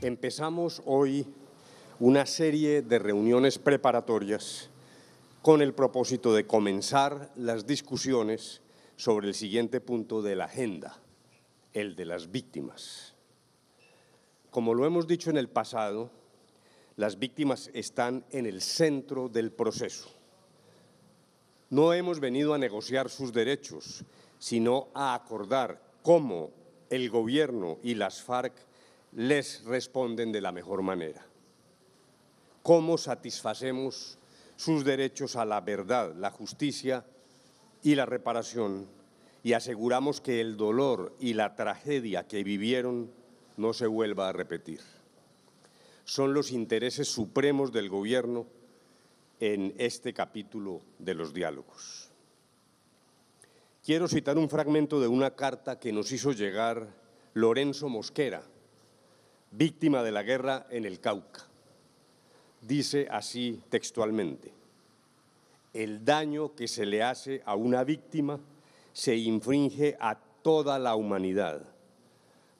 Empezamos hoy una serie de reuniones preparatorias con el propósito de comenzar las discusiones sobre el siguiente punto de la agenda, el de las víctimas. Como lo hemos dicho en el pasado, las víctimas están en el centro del proceso. No hemos venido a negociar sus derechos, sino a acordar cómo el gobierno y las FARC les responden de la mejor manera. ¿Cómo satisfacemos sus derechos a la verdad, la justicia y la reparación y aseguramos que el dolor y la tragedia que vivieron no se vuelva a repetir? Son los intereses supremos del Gobierno en este capítulo de los diálogos. Quiero citar un fragmento de una carta que nos hizo llegar Lorenzo Mosquera, víctima de la guerra en el Cauca. Dice así textualmente, el daño que se le hace a una víctima se infringe a toda la humanidad.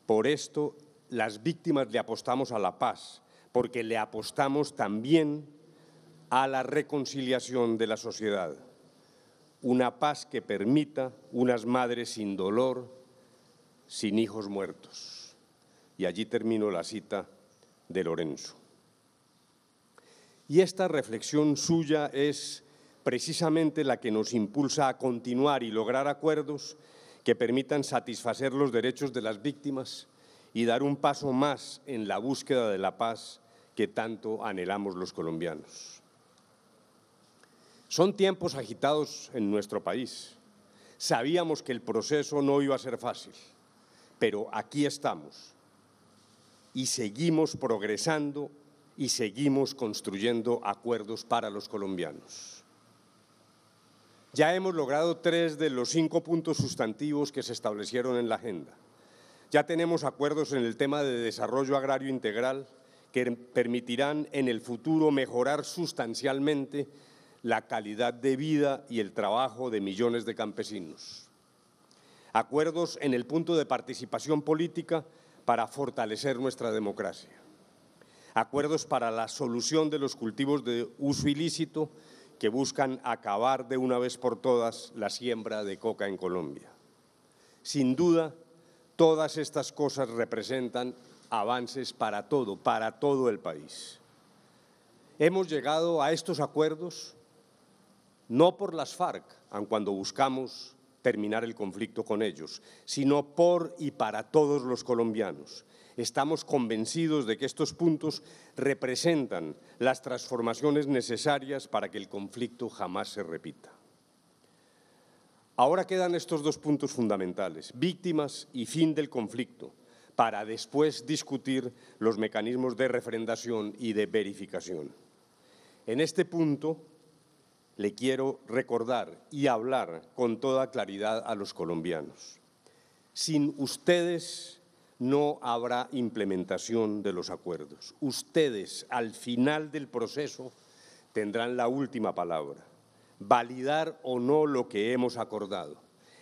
Por esto las víctimas le apostamos a la paz, porque le apostamos también a la reconciliación de la sociedad. Una paz que permita unas madres sin dolor, sin hijos muertos. Y allí termino la cita de Lorenzo. Y esta reflexión suya es precisamente la que nos impulsa a continuar y lograr acuerdos que permitan satisfacer los derechos de las víctimas y dar un paso más en la búsqueda de la paz que tanto anhelamos los colombianos. Son tiempos agitados en nuestro país. Sabíamos que el proceso no iba a ser fácil, pero aquí estamos y seguimos progresando y seguimos construyendo acuerdos para los colombianos. Ya hemos logrado tres de los cinco puntos sustantivos que se establecieron en la agenda. Ya tenemos acuerdos en el tema de desarrollo agrario integral que permitirán en el futuro mejorar sustancialmente la calidad de vida y el trabajo de millones de campesinos. Acuerdos en el punto de participación política para fortalecer nuestra democracia. Acuerdos para la solución de los cultivos de uso ilícito que buscan acabar de una vez por todas la siembra de coca en Colombia. Sin duda, todas estas cosas representan avances para todo, para todo el país. Hemos llegado a estos acuerdos no por las FARC, aun cuando buscamos terminar el conflicto con ellos, sino por y para todos los colombianos. Estamos convencidos de que estos puntos representan las transformaciones necesarias para que el conflicto jamás se repita. Ahora quedan estos dos puntos fundamentales, víctimas y fin del conflicto, para después discutir los mecanismos de refrendación y de verificación. En este punto, le quiero recordar y hablar con toda claridad a los colombianos. Sin ustedes no habrá implementación de los acuerdos. Ustedes, al final del proceso, tendrán la última palabra. Validar o no lo que hemos acordado.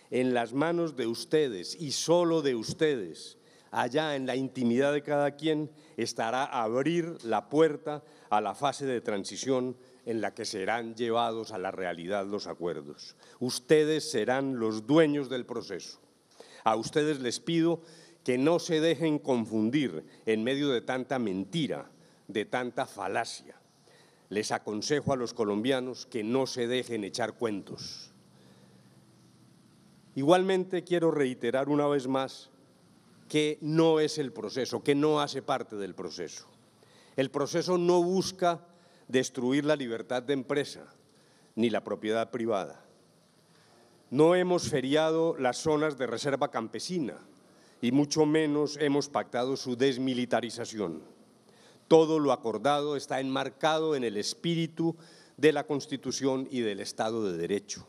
En las manos de ustedes y solo de ustedes, allá en la intimidad de cada quien, estará abrir la puerta a la fase de transición en la que serán llevados a la realidad los acuerdos. Ustedes serán los dueños del proceso. A ustedes les pido que no se dejen confundir en medio de tanta mentira, de tanta falacia. Les aconsejo a los colombianos que no se dejen echar cuentos. Igualmente quiero reiterar una vez más que no es el proceso, que no hace parte del proceso. El proceso no busca destruir la libertad de empresa ni la propiedad privada. No hemos feriado las zonas de reserva campesina y mucho menos hemos pactado su desmilitarización. Todo lo acordado está enmarcado en el espíritu de la Constitución y del Estado de Derecho.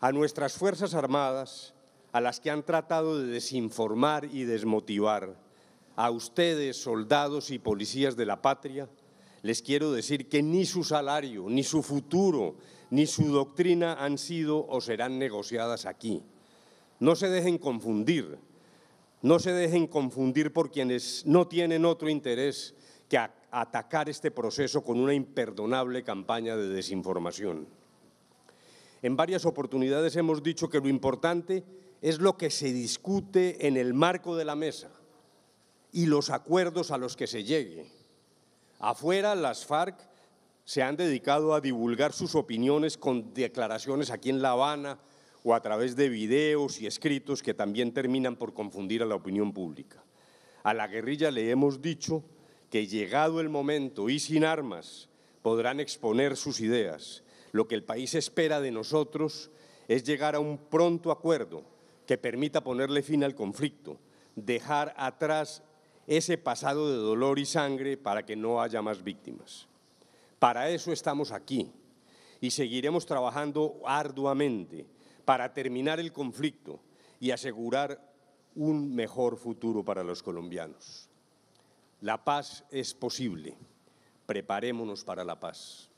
A nuestras Fuerzas Armadas, a las que han tratado de desinformar y desmotivar, a ustedes, soldados y policías de la patria, les quiero decir que ni su salario, ni su futuro, ni su doctrina han sido o serán negociadas aquí. No se dejen confundir, no se dejen confundir por quienes no tienen otro interés que atacar este proceso con una imperdonable campaña de desinformación. En varias oportunidades hemos dicho que lo importante es lo que se discute en el marco de la mesa y los acuerdos a los que se llegue. Afuera, las FARC se han dedicado a divulgar sus opiniones con declaraciones aquí en La Habana o a través de videos y escritos que también terminan por confundir a la opinión pública. A la guerrilla le hemos dicho que llegado el momento y sin armas podrán exponer sus ideas. Lo que el país espera de nosotros es llegar a un pronto acuerdo que permita ponerle fin al conflicto, dejar atrás ese pasado de dolor y sangre para que no haya más víctimas. Para eso estamos aquí y seguiremos trabajando arduamente para terminar el conflicto y asegurar un mejor futuro para los colombianos. La paz es posible. Preparémonos para la paz.